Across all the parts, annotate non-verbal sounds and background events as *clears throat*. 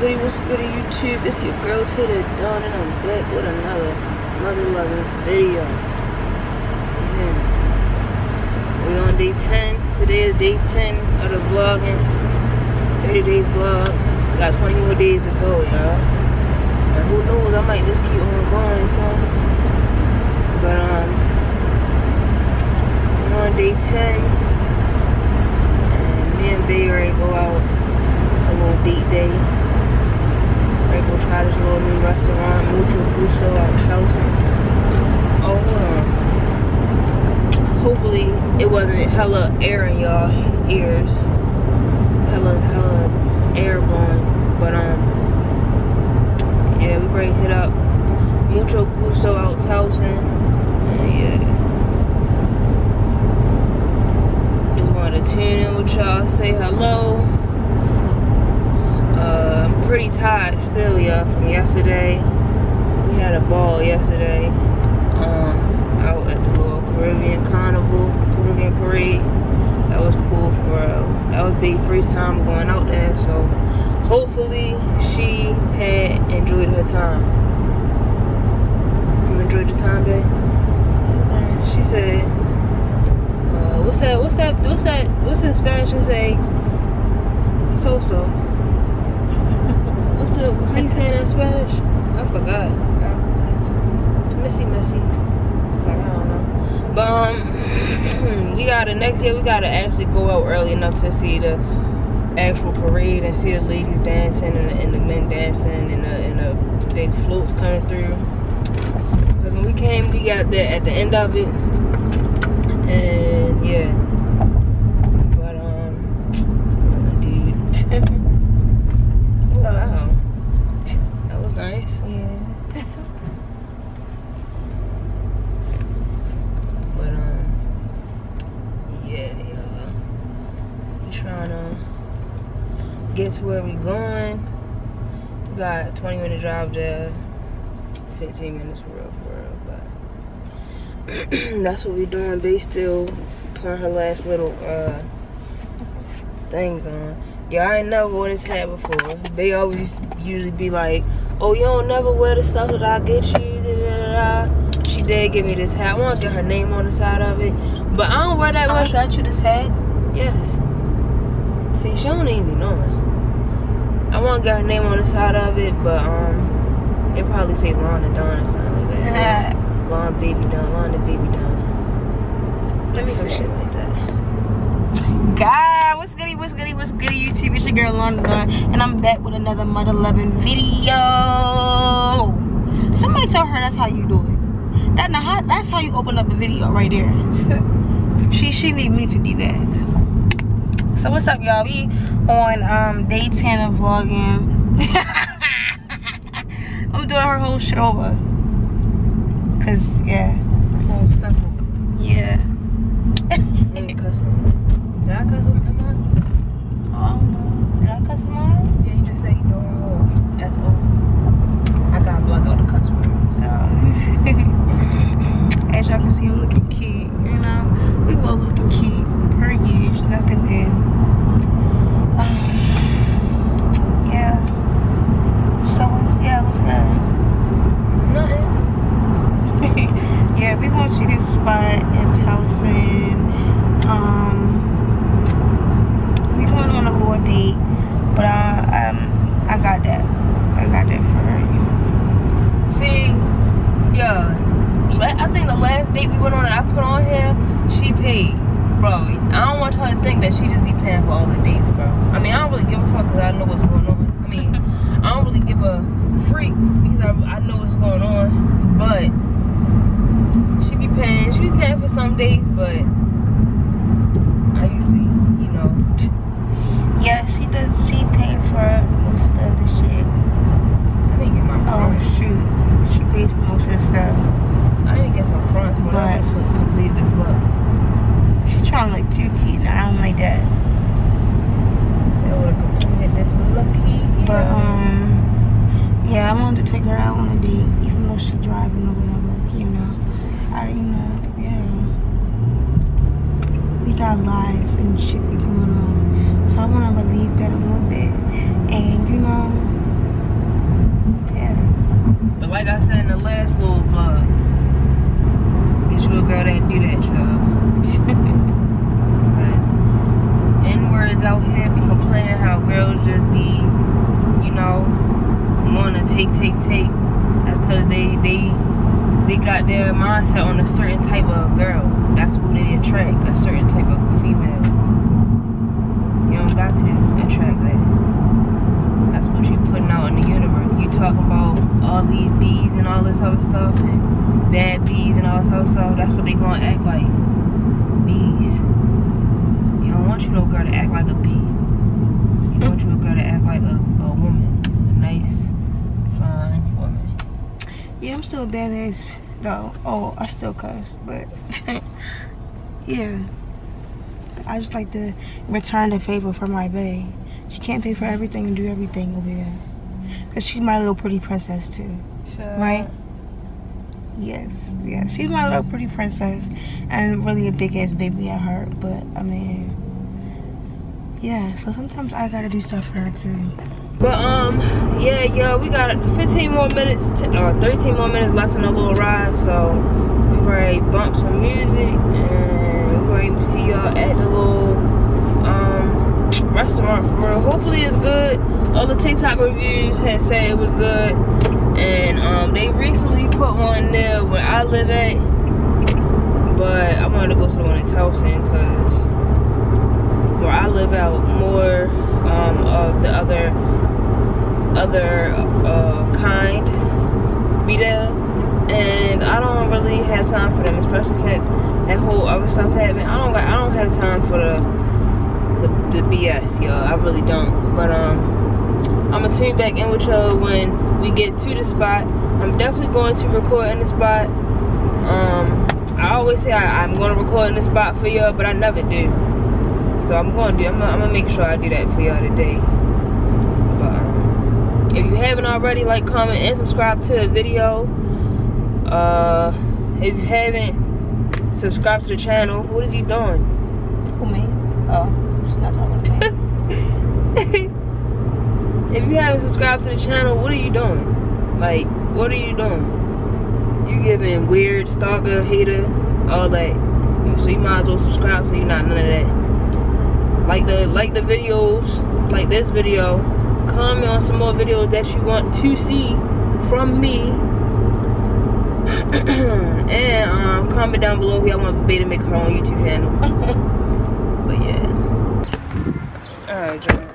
goody, what's goody YouTube? It's your girl Taylor Dawn and I'm back with another another loving video. Yeah. We on day 10. Today is day 10 of the vlogging. 30 day vlog. We got 20 more days to go, y'all. And who knows, I might just keep on going, me? But um we're on day 10. And me and Bay ready to go out a little date day. Gonna try this little new restaurant, Mucho Gusto in Towson. Oh, hold on. Hopefully it wasn't hella air in y'all ears. Hella, hella air blowing. But, um, yeah, we ready to hit up Mucho Gusto out Towson. And, yeah. Just wanted to tune in with y'all, say hello. Uh, I'm pretty tired still, y'all, from yesterday. We had a ball yesterday um, out at the little Caribbean Carnival, Caribbean Parade. That was cool for real. That was Big Free's time going out there, so hopefully she had enjoyed her time. You enjoyed the time, babe? She said, uh, what's that, what's that, what's that, what's in Spanish and say, so-so. The how you say that in Spanish? I forgot. Missy Missy. So I don't know. But um *clears throat* we gotta next year we gotta actually go out early enough to see the actual parade and see the ladies dancing and, and the men dancing and the and the big floats coming through. Cause when we came we got there at the end of it. And yeah. But um come on dude. Oh, wow. That was nice. Yeah. But um yeah, yeah. We trying to get to where we're going. We got 20 minute drive there. 15 minutes for real, for real, but *clears throat* that's what we're doing. They still putting her last little uh things on. Yeah, I ain't never wore this hat before. They always usually be like, oh, you don't never wear the stuff that I get you. Da, da, da. She did give me this hat. I want to get her name on the side of it. But I don't wear that I much. got you this hat. Yes. See, she don't even be knowing. I want to get her name on the side of it, but um, it probably say Lana Dawn or something like that. Lana Baby Dawn, Lana Baby Dawn. Let me Some see. shit like that. God, what's goody, what's goody, what's goody, YouTube? It's your girl London, and I'm back with another Mother Loving video. Somebody tell her that's how you do it. That, how, that's how you open up a video right there. *laughs* she she need me to do that. So what's up, y'all? We on um day 10 of vlogging. *laughs* I'm doing her whole shit over. Cause yeah, Oh, stuff. yeah. Maybe cussing. Did I cuss? Am I? Don't know. Did I cuss him out? Yeah, you just say no. That's all. I gotta block out the cuss words. As y'all can see, I'm looking cute. You know, we both looking cute. Per usual, nothing new. Um, yeah. So what's yeah, what's good? Nothing. yeah, we going to this spot in Towson. Um, we going on a little date, but I um I got that. I got that for her. You know. See, yeah. la- I think the last date we went on that I put on here, she paid. I don't want her to think that she just be paying for all the dates, bro. I mean, I don't really give a fuck because I know what's going on. I mean, *laughs* I don't really give a freak because I, I know what's going on. But she be paying, she be paying for some dates, but I usually, you know, Yeah, she does. She pays for most of the shit. I didn't get my Oh shoot, she pays for most of the stuff. I didn't get some fronts, but, I But- would complete this look. whatever. You know, I, you know, yeah. We got lives and shit going on. So I want to relieve that a little bit. And, you know, yeah. But like I said in the last little vlog, it's you a girl that do that job. *laughs* Cause N-words out here be complaining how girls just be, you know, want to take, take, take their mindset on a certain type of girl. That's who they attract, a certain type of female. You don't got to attract that. That's what you putting out in the universe. You talking about all these bees and all this other stuff and bad bees and all this other stuff. That's what they gonna act like. Bees. You don't want you little girl to act like a bee. You want your girl to act like a, a woman. A nice, fine woman. Yeah, I'm still a badass Oh, I still cuss, but *laughs* yeah. I just like to return the favor for my bae. She can't pay for everything and do everything over here. Cause she's my little pretty princess too. Right? Yes, yes. She's my little pretty princess and really a big ass baby at heart. But I mean yeah, so sometimes I gotta do stuff for her too. But um, yeah, yeah, we got 15 more minutes, or uh, 13 more minutes left in the little ride. So we ready to bump some music, and we're ready to see y'all at the little um restaurant for real. Hopefully it's good. All the TikTok reviews had said it was good, and um they recently put one there where I live at, but I wanted to go to the one in Towson because where I live out more um, of the other other uh, kind be there. And I don't really have time for them especially since that whole other stuff happened. I don't I don't have time for the the, the BS y'all. I really don't. But um I'm gonna tune back in with y'all when we get to the spot. I'm definitely going to record in the spot. Um I always say I, I'm gonna record in the spot for y'all but I never do. So I'm gonna do I'm gonna, I'm gonna make sure I do that for y'all today. If you haven't already, like, comment, and subscribe to the video. Uh, if you haven't subscribed to the channel, what is he doing? Who me? Oh, she's not talking to me. *laughs* if you haven't subscribed to the channel, what are you doing? Like, what are you doing? You giving weird stalker, hater, all that. So you might as well subscribe so you're not none of that like the like the videos like this video comment on some more videos that you want to see from me. *clears throat* And um, comment down below if y'all want Bae to make her own YouTube channel. *laughs* But yeah. Alright Joe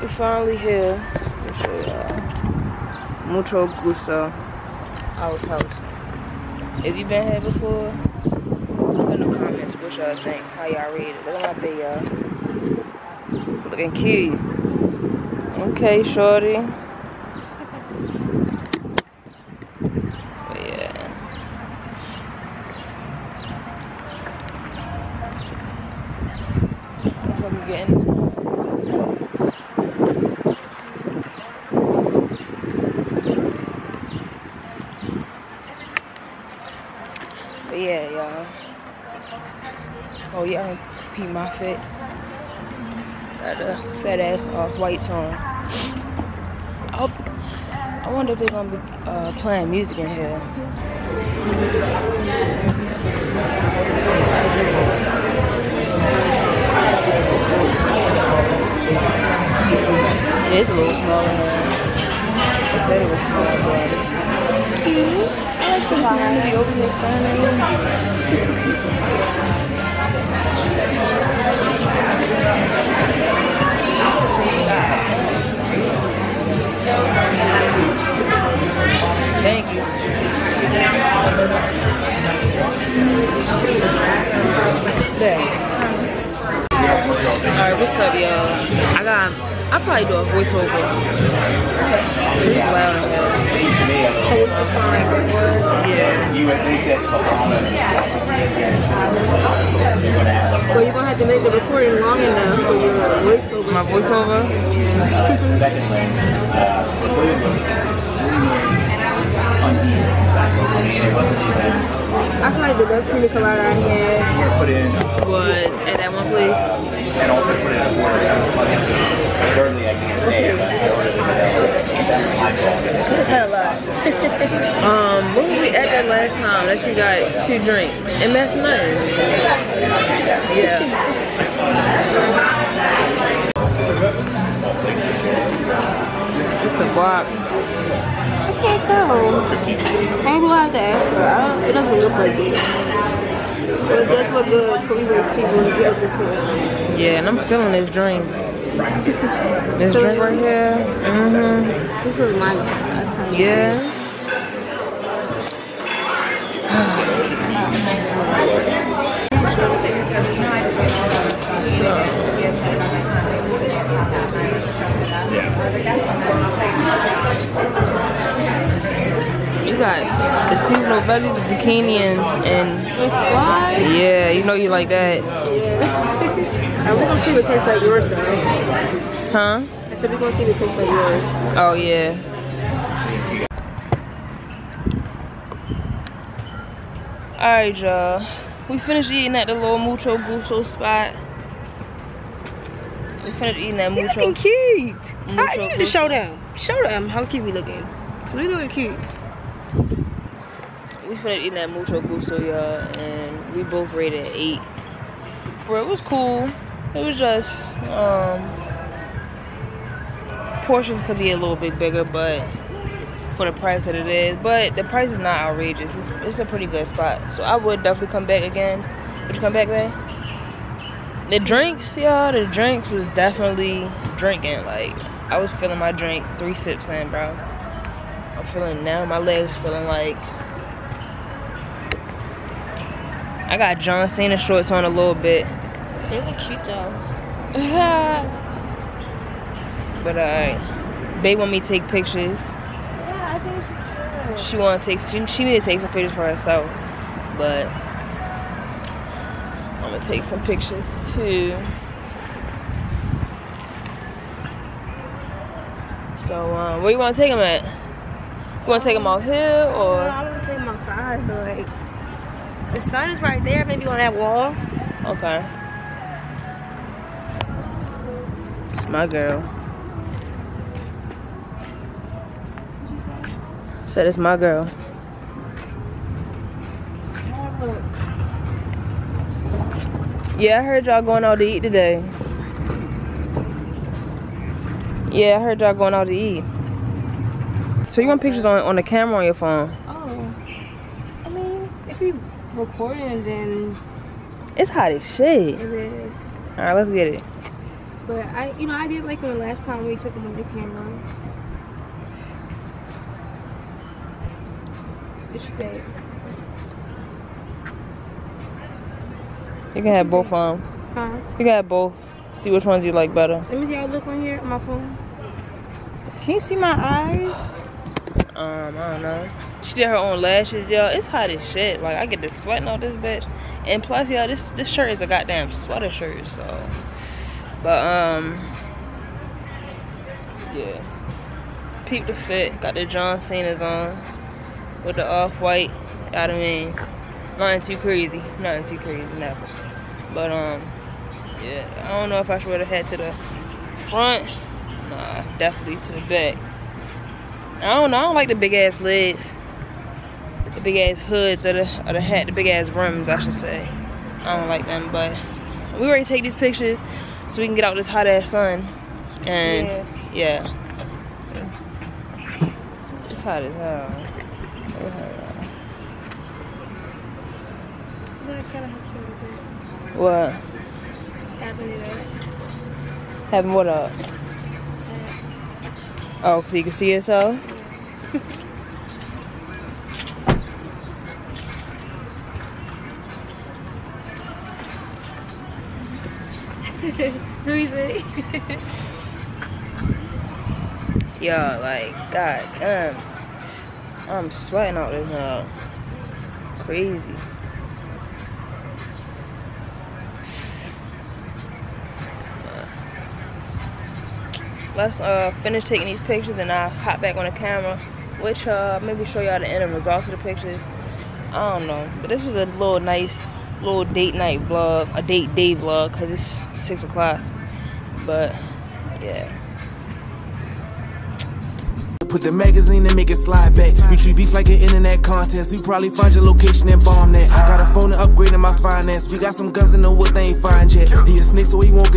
we finally here. Let show y'all. Mucho gusto. House. If you've been here before, put in the comments what y'all think, how y'all read it. Look at my bed, y'all. Looking cute. Okay, shorty. Yeah. I'm getting this yeah, y'all. Y'all pee my fit. Got a fat ass off whites on. I hope. I wonder if they're gonna be uh, playing music in here. It is a little smaller than I said it was small, but standing. Alright, what's up, y'all? I got, I probably do a voiceover. In here. So it's just kind of like record? Yeah. Well, you're going to have to make the recording long enough for your voiceover. My voiceover? I feel like the best pina colada I had was at that one place and also put in a quarter Thirdly, I can't say it, *laughs* Um, when were we at that last time that you got two drinks? And that's nice. Yeah. it's the guac. I can't tell. I ain't gonna have to ask her. I it doesn't look like it. But it does look good, so we will see when we get this one. Yeah, and I'm feeling this drink. This drink right here. Mm-hmm. This is nice. I tell you. Yeah. Got the seasonal veggies, the zucchini, and, and squash? yeah, you know you like that, Yeah. *laughs* I was gonna see if it tastes like yours though. huh? I said we're gonna see if it tastes like yours. Oh yeah. Alright y'all. We finished eating at the little Mucho Gusto spot. We finished eating that You Mucho. looking cute. How, Mucho you need to show them. Show them how cute we looking. We looking cute. We finished eating that Mucho Gusto, y'all, and we both rated 8. For it was cool. It was just, um, portions could be a little bit bigger, but for the price that it is. But the price is not outrageous. It's, it's a pretty good spot. So I would definitely come back again. Would you come back, man? The drinks, y'all, the drinks was definitely drinking. Like, I was feeling my drink three sips in, bro. I'm feeling now, my legs feeling like I got John Cena shorts on a little bit. They look cute though. *laughs* but alright. Babe want me to take pictures. Yeah, I think She wanna take she, she need to take some pictures for herself. But I'm gonna take some pictures too. So um, where you wanna take them at? You wanna take them out here or I want to take them outside, but like the sun is right there, maybe on that wall. Okay. It's my girl. Said it's my girl. Yeah, I heard y'all going out to eat today. Yeah, I heard y'all going out to eat. So you want pictures on on the camera on your phone? Oh, I mean, if we recording, then It's hot as shit. it is. All right, let's get it. But I, you know, I did like when last time we took them on the camera. It's think? You can have both of them. Huh? You can have both. See which ones you like better. Let me see how I look on here on my phone. Can you see my eyes? Um, I don't know. She did her own lashes, y'all. It's hot as shit. Like I get the sweating on this bitch. And plus, y'all, this this shirt is a goddamn sweater shirt, so. But um, yeah. Peep the fit. Got the John Cena's on with the off white. I mean, nothing too crazy. Nothing too crazy, never. But um, yeah. I don't know if I should wear the hat to the front. Nah, definitely to the back. I don't know. I don't like the big ass lids, the big ass hoods of the of the hat, the big ass rims, I should say. I don't like them, but we already take these pictures so we can get out this hot ass sun. And yeah, it's hot as hell. It's hot as hell. That kind of helps a little bit. What? Having it up. Having what up? Oh, so you can see yourself. *laughs* Who is it? *laughs* Yeah, like, god damn. I'm sweating out this now. Crazy. Let's uh finish taking these pictures and I'll hop back on the camera. Which uh maybe show y'all the end results of the pictures. I don't know. But this was a little nice little date night vlog. A date day vlog because it's six o'clock. But yeah. Put the magazine and make it slide back. You treat beef like an internet contest. We probably find your location and bomb that. I Got a phone to upgrade in my finance. We got some guns in the wood they ain't find yet. He a snake, so he won't get.